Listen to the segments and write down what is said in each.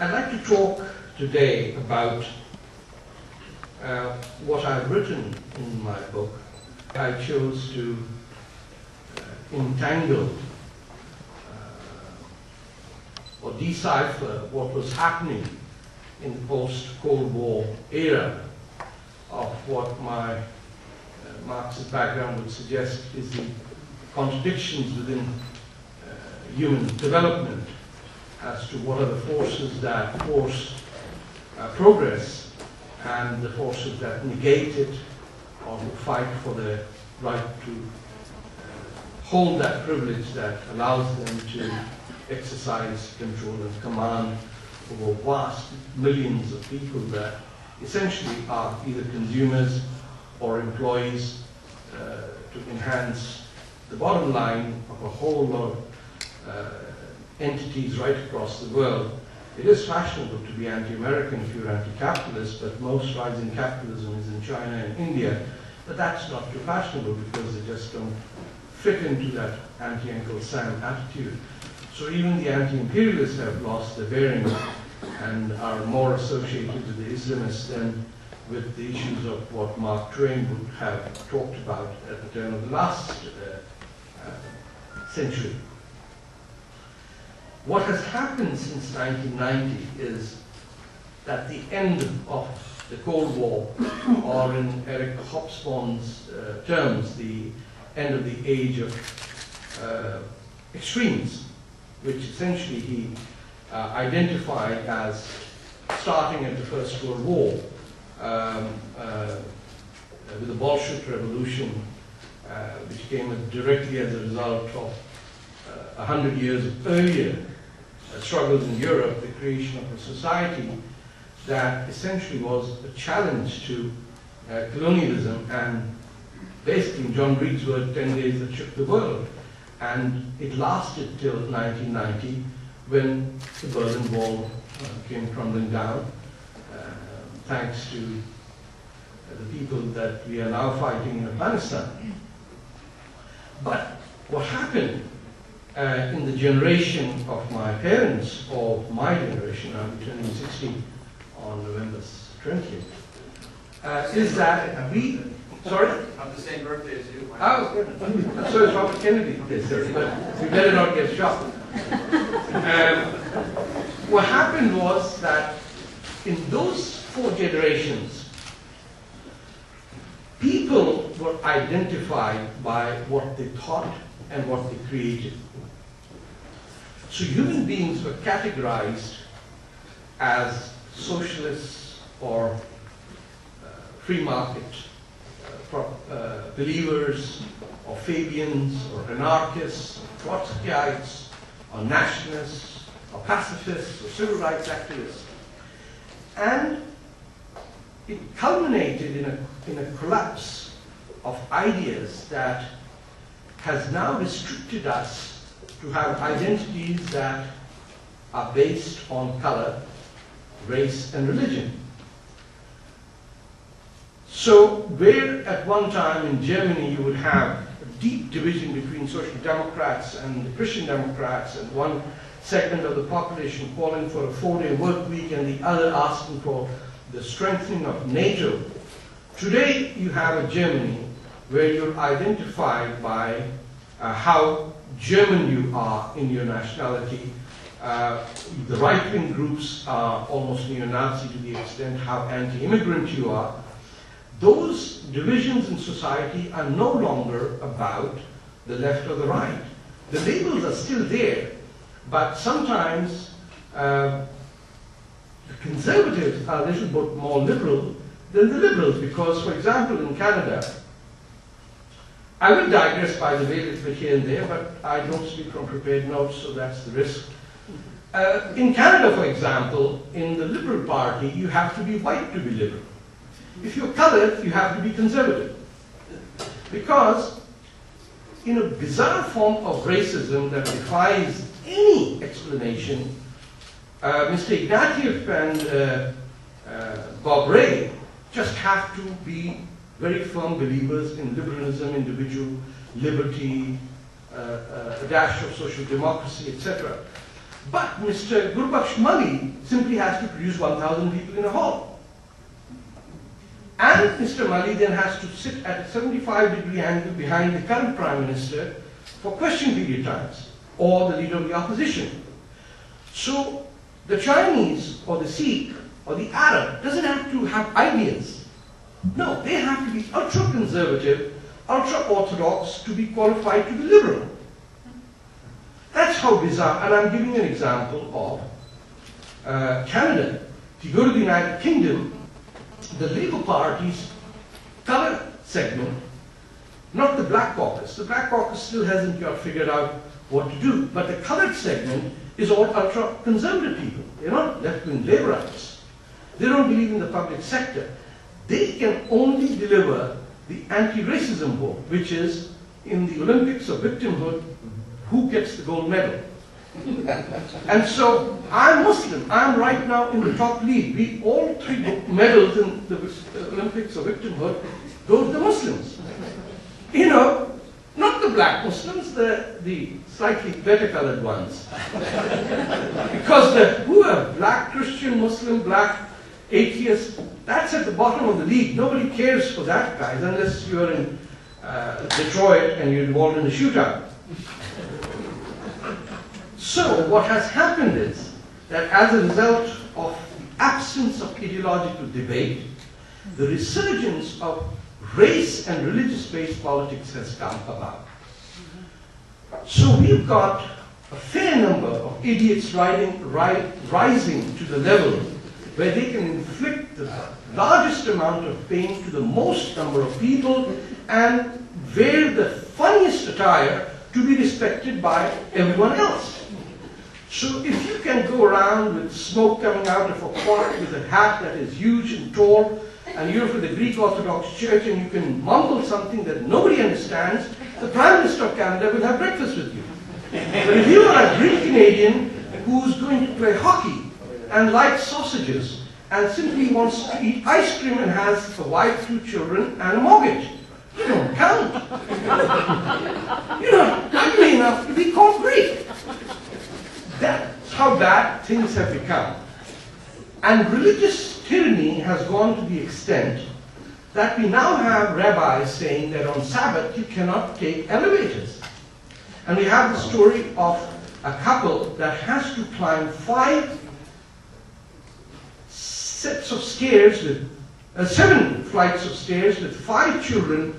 I'd like to talk today about uh, what I've written in my book. I chose to uh, entangle uh, or decipher what was happening in the post-Cold War era of what my uh, Marxist background would suggest is the contradictions within uh, human development as to what are the forces that force uh, progress and the forces that negate it or who fight for the right to uh, hold that privilege that allows them to exercise control and command over vast millions of people that essentially are either consumers or employees uh, to enhance the bottom line of a whole lot of uh, entities right across the world. It is fashionable to be anti-American if you're anti-capitalist, but most rising capitalism is in China and India. But that's not too fashionable because they just don't fit into that anti-Uncle Sam attitude. So even the anti-imperialists have lost their bearings and are more associated with the Islamists than with the issues of what Mark Twain would have talked about at the turn of the last uh, uh, century. What has happened since 1990 is that the end of the Cold War, or in Eric Hobsbawm's uh, terms, the end of the age of uh, extremes, which essentially he uh, identified as starting at the First World War um, uh, with the Bolshevik Revolution, uh, which came directly as a result of a hundred years earlier struggles in Europe, the creation of a society that essentially was a challenge to uh, colonialism and basically, John Reed's word, 10 days that shook the world. And it lasted till 1990 when the Berlin Wall uh, came crumbling down, uh, thanks to uh, the people that we are now fighting in Afghanistan. But what happened uh, in the generation of my parents, or my generation, I'm turning 60 on November 20th, uh, is that we, sorry? I'm the same birthday as you. Oh, so is Robert Kennedy year, but we better not get shocked. Um, what happened was that in those four generations, people were identified by what they thought and what they created. So human beings were categorized as socialists or uh, free market uh, uh, believers or Fabians or anarchists or Trotskyites or nationalists or pacifists or civil rights activists. And it culminated in a, in a collapse of ideas that has now restricted us to have identities that are based on color, race, and religion. So, where at one time in Germany you would have a deep division between social democrats and the Christian democrats, and one segment of the population calling for a four-day work week and the other asking for the strengthening of NATO, today you have a Germany where you're identified by uh, how German you are in your nationality. Uh, the right-wing groups are almost neo-Nazi to the extent how anti-immigrant you are. Those divisions in society are no longer about the left or the right. The labels are still there, but sometimes uh, the conservatives are a little bit more liberal than the liberals because, for example, in Canada, I will digress, by the way, a little bit here and there, but I don't speak from prepared notes, so that's the risk. Uh, in Canada, for example, in the Liberal Party, you have to be white to be Liberal. If you're colored, you have to be conservative. Because, in a bizarre form of racism that defies any explanation, uh, Mr. Ignatieff and uh, uh, Bob Rae just have to be very firm believers in liberalism, individual liberty, uh, uh, a dash of social democracy, etc. But Mr. Gurbax Malhi simply has to produce 1,000 people in a hall. And Mr. Malhi then has to sit at a 75 degree angle behind the current Prime Minister for question period times, or the leader of the opposition. So the Chinese, or the Sikh, or the Arab doesn't have to have ideas. No, they have to be ultra conservative, ultra orthodox to be qualified to be liberal. That's how bizarre, and I'm giving an example of uh, Canada. If you go to the United Kingdom, the Labour Party's colour segment, not the Black Caucus, the Black Caucus still hasn't yet figured out what to do, but the coloured segment is all ultra conservative people. They're not left wing Labourites. They don't believe in the public sector. They can only deliver the anti racism vote, which is in the Olympics of victimhood, who gets the gold medal. and so I'm Muslim. I'm right now in the top league. We all three medals in the Olympics of victimhood go to the Muslims. You know, not the black Muslims, the, the slightly better colored ones. because the who are black Christian, Muslim, black atheist, that's at the bottom of the league. Nobody cares for that, guys, unless you're in uh, Detroit and you're involved in a shootout. So what has happened is that as a result of the absence of ideological debate, the resurgence of race and religious-based politics has come about. So we've got a fair number of idiots riding, ri rising to the level where they can inflict the largest amount of pain to the most number of people and wear the funniest attire to be respected by everyone else. So if you can go around with smoke coming out of a pot with a hat that is huge and tall, and you're from the Greek Orthodox Church and you can mumble something that nobody understands, the Prime Minister of Canada will have breakfast with you. But if you are a Greek Canadian who's going to play hockey and likes sausages and simply wants to eat ice cream and has a wife, two children, and a mortgage, you don't count. You're not ugly enough to be Greek. That's how bad things have become. And religious tyranny has gone to the extent that we now have rabbis saying that on Sabbath you cannot take elevators. And we have the story of a couple that has to climb five sets of stairs with uh, seven flights of stairs with five children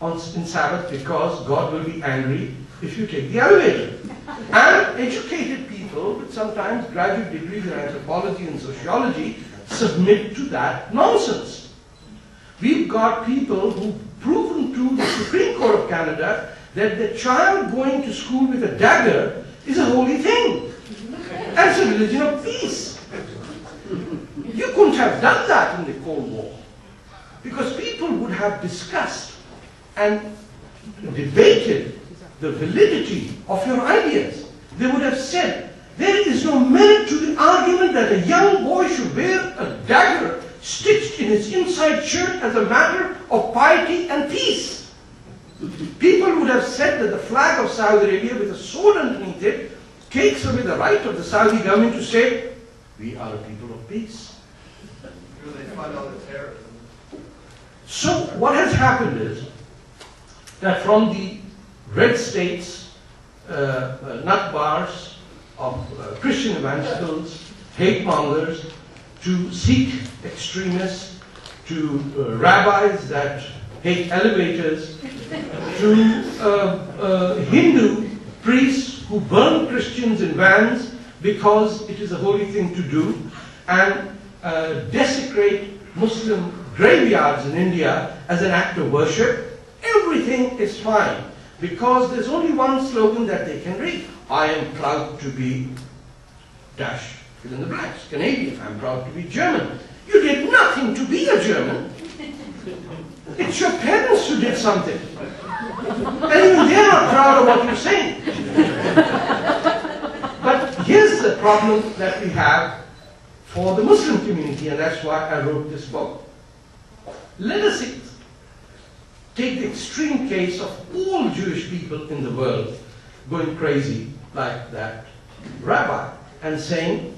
on, in Sabbath because God will be angry if you take the elevator. And educated people with sometimes graduate degrees in anthropology and sociology submit to that nonsense. We've got people who've proven to the Supreme Court of Canada that the child going to school with a dagger is a holy thing. It's a religion of peace. You couldn't have done that in the Cold War. Because people would have discussed and debated the validity of your ideas. They would have said, there is no merit to the argument that a young boy should wear a dagger stitched in his inside shirt as a matter of piety and peace. People would have said that the flag of Saudi Arabia with a sword underneath it takes away the right of the Saudi government to say, we are a people of peace. So what has happened is that from the red states, uh, uh, nut bars of uh, Christian evangelicals, hate mongers, to Sikh extremists, to uh, rabbis that hate elevators, to uh, uh, Hindu priests who burn Christians in vans because it is a holy thing to do, and Uh, desecrate Muslim graveyards in India as an act of worship. Everything is fine because there's only one slogan that they can read. I am proud to be dash, fill in the blanks, Canadian. I'm proud to be German. You did nothing to be a German. It's your parents who did something. And even they're not proud of what you're saying. but here's the problem that we have for the Muslim community, and that's why I wrote this book. Let us Take the extreme case of all Jewish people in the world going crazy like that rabbi and saying,